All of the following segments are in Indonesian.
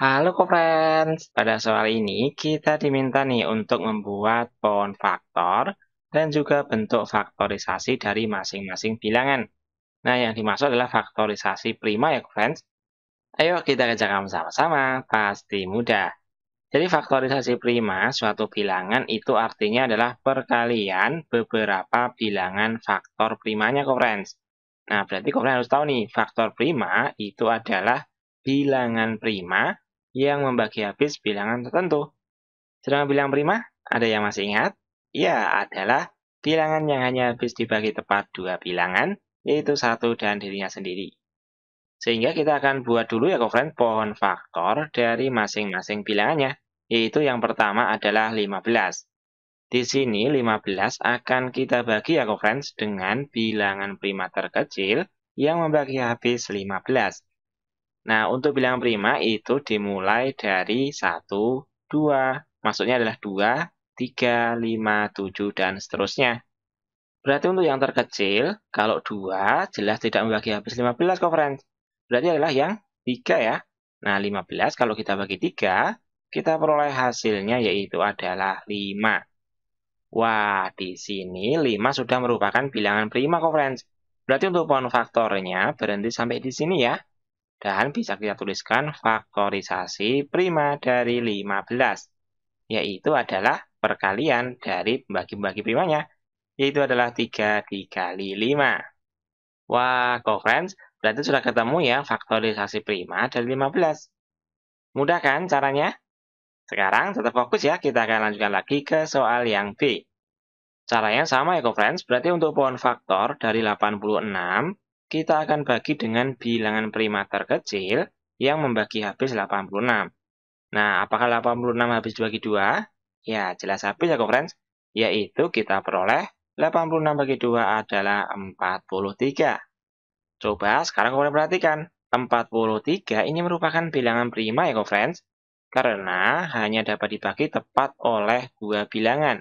Halo friends, pada soal ini kita diminta nih untuk membuat pohon faktor dan juga bentuk faktorisasi dari masing-masing bilangan. Nah, yang dimaksud adalah faktorisasi prima ya friends. Ayo kita kerjakan bersama-sama, pasti mudah. Jadi faktorisasi prima suatu bilangan itu artinya adalah perkalian beberapa bilangan faktor primanya kok friends. Nah, berarti kalian harus tahu nih, faktor prima itu adalah bilangan prima yang membagi habis bilangan tertentu. Sedangkan bilangan prima, ada yang masih ingat? Ya, adalah bilangan yang hanya habis dibagi tepat dua bilangan, yaitu satu dan dirinya sendiri. Sehingga kita akan buat dulu ya friend, pohon faktor dari masing-masing bilangannya, yaitu yang pertama adalah 15. Di sini 15 akan kita bagi ya friends dengan bilangan prima terkecil yang membagi habis 15. Nah, untuk bilangan prima itu dimulai dari 1, 2, maksudnya adalah 2, 3, 5, 7, dan seterusnya. Berarti untuk yang terkecil, kalau 2 jelas tidak membagi habis 15 kok, friends. Berarti adalah yang 3 ya. Nah, 15 kalau kita bagi 3, kita peroleh hasilnya yaitu adalah 5. Wah, di sini 5 sudah merupakan bilangan prima kok, friends. Berarti untuk pohon faktornya berhenti sampai di sini ya. Dan bisa kita tuliskan faktorisasi prima dari 15, yaitu adalah perkalian dari pembagi-pembagi primanya, yaitu adalah 3 dikali 5. Wah, kok friends, berarti sudah ketemu ya faktorisasi prima dari 15. Mudah kan caranya? Sekarang tetap fokus ya, kita akan lanjutkan lagi ke soal yang B. Caranya sama ya, friends. Berarti untuk pohon faktor dari 86, kita akan bagi dengan bilangan prima terkecil yang membagi habis 86. Nah, apakah 86 habis dibagi 2? Ya, jelas habis ya, friends. Yaitu kita peroleh 86 bagi 2 adalah 43. Coba sekarang kalian perhatikan. 43 ini merupakan bilangan prima ya, friends. Karena hanya dapat dibagi tepat oleh dua bilangan,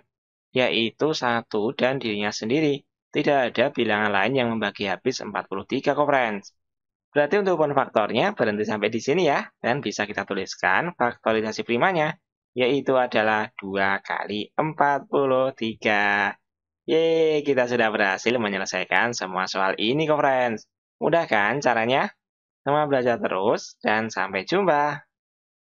yaitu satu dan dirinya sendiri. Tidak ada bilangan lain yang membagi habis 43 kok, friends. Berarti untuk pohon faktornya berhenti sampai di sini ya, dan bisa kita tuliskan faktorisasi primanya, yaitu adalah 2 kali 43. Yeay, kita sudah berhasil menyelesaikan semua soal ini kok, friends. Mudah kan caranya? Semoga belajar terus, dan sampai jumpa.